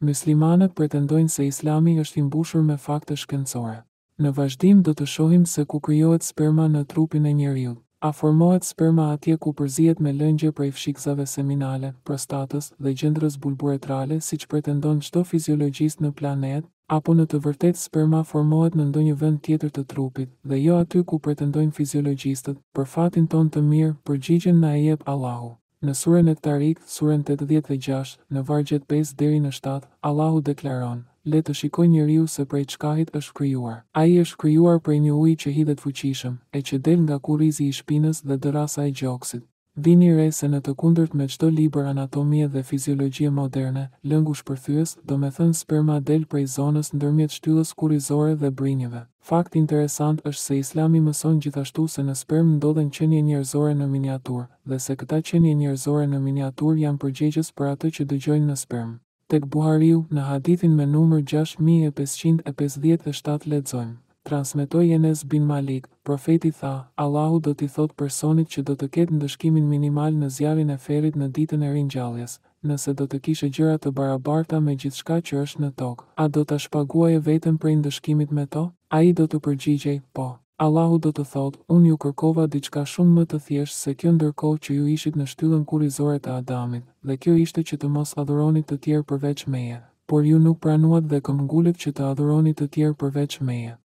Myslimanët pretendojnë se Islami është i mbushur me fakte shkencore. Në vazhdim do të shohim se ku krijohet sperma në trupin e njeriut. A formohet sperma atje ku përzihet me lëngje prej fshikëzave seminale, prostatës dhe gjendrës bulburetrale siç pretendon çdo fiziologjist në planet, apo në të vërtetë sperma formohet në ndonjë vend tjetër të trupit dhe jo aty ku pretendojnë fiziologjistët, për fatin tonë të mirë, përgjigjen na e jep Allahu. Në Suren At-Tarik, Suren tetëdhjetë e gjashtë, në vargjet pesë deri në shtatë, Allahu deklaron, Le të shikojë njeriu se prej çkahit është krijuar. Ai është krijuar prej një uji që hidhet fuqishëm, e që del nga kurrizi i shpinës dhe dërrasa e gjoksit. Vini re se në të kundërt me çdo libër anatomie dhe fiziologjie moderne, lëngu shpërthyes, domethënë sperma del prej zonës ndërmjet shtyllës kurrizore dhe brinjëve. Fakt interesant është se Islami mëson gjithashtu se në spermë ndodhen qenie njerëzore në miniaturë, dhe se këta qenie njerëzore në miniaturë janë përgjegjës për atë që dëgjojnë në spermë. Tek Buhariu, në hadithin me numër gjashtë mijë e pesëqind e pesëdhjetë e shtatë lexojmë, Transmetoi Enes bin Malik, Profeti tha, Allahu do t'i thotë personit që do të ketë ndëshkimin minimal në zjarrin e ferrit në Ditën e Ringjalljes, Nëse do të kishe gjëra të barabarta me gjithçka që është në tokë, a do ta shpaguaje veten prej ndëshkimit me to? Ai do të përgjigjej, Po. Allahu do të thotë, Unë ju kërkova diçka shumë më të thjeshtë se kjo ndërkohë që ju ishit në shtyllën kurrizore të Adamit, dhe kjo ishte që të mos adhuroni të tjerë përveç Meje. Por ju nuk pranuat dhe këmbëngulët që të adhuroni të tjerë përveç Meje.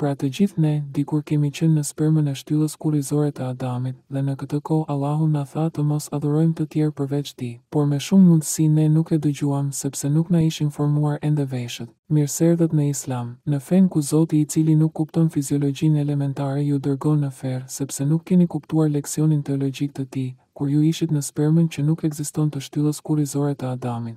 Pra të gjithë ne, dikur kemi qenë në spermën e shtyllës kurrizore të Adamit, dhe në këtë kohë Allahu na tha të mos adhurojmë të tjerë përveç Tij. Por me shumë mundësi ne nuk e dëgjuam, sepse nuk na ishin formuar ende veshët. Mirëserdhët në Islam. Në fenë ku Zoti i cili nuk kupton fiziologjinë elementare ju dërgon në ferr, sepse nuk keni kuptuar leksionin teologjik të Tij, kur ju ishit në spermën që nuk ekziston të shtyllës kurrizore të Adamit.